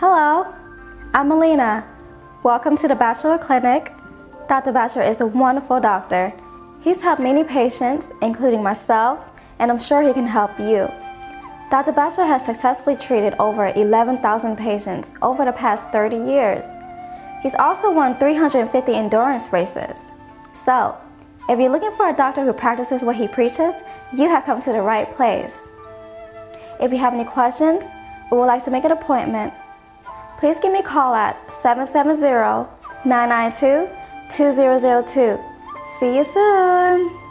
Hello, I'm Melina. Welcome to the Batchelor Clinic. Dr. Batchelor is a wonderful doctor. He's helped many patients, including myself, and I'm sure he can help you. Dr. Batchelor has successfully treated over 11,000 patients over the past 30 years. He's also won 350 endurance races. So, if you're looking for a doctor who practices what he preaches, you have come to the right place. If you have any questions or would like to make an appointment, please give me a call at 770 992 2002. See you soon!